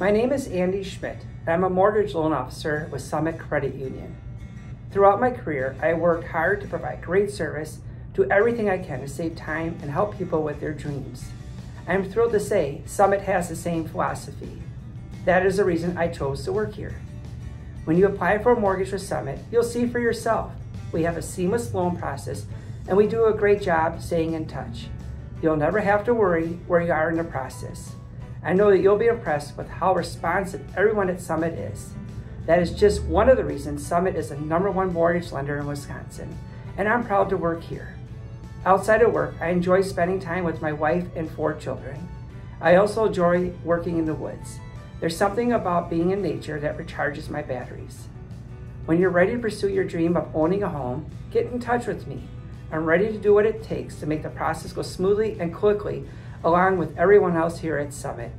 My name is Andy Schmitt, and I'm a mortgage loan officer with Summit Credit Union. Throughout my career, I worked hard to provide great service, do everything I can to save time and help people with their dreams. I'm thrilled to say Summit has the same philosophy. That is the reason I chose to work here. When you apply for a mortgage with Summit, you'll see for yourself. We have a seamless loan process and we do a great job staying in touch. You'll never have to worry where you are in the process. I know that you'll be impressed with how responsive everyone at Summit is. That is just one of the reasons Summit is the number one mortgage lender in Wisconsin, and I'm proud to work here. Outside of work, I enjoy spending time with my wife and four children. I also enjoy working in the woods. There's something about being in nature that recharges my batteries. When you're ready to pursue your dream of owning a home, get in touch with me. I'm ready to do what it takes to make the process go smoothly and quickly along with everyone else here at Summit.